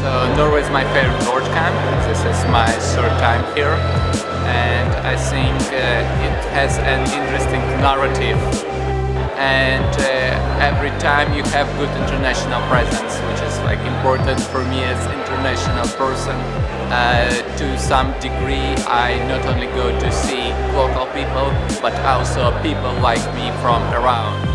So Norway is my favorite board camp. This is my third time here. And I think uh, it has an interesting narrative. And uh, every time you have good international presence which is like important for me as international person uh, to some degree I not only go to see local people but also people like me from around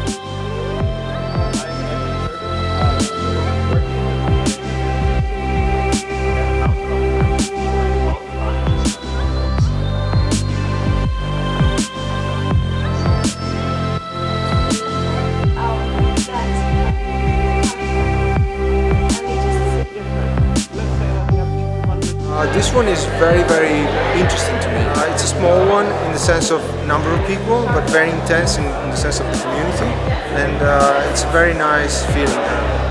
this one is very, very interesting to me. Uh, it's a small one in the sense of number of people, but very intense in, in the sense of the community. And uh, it's a very nice feeling.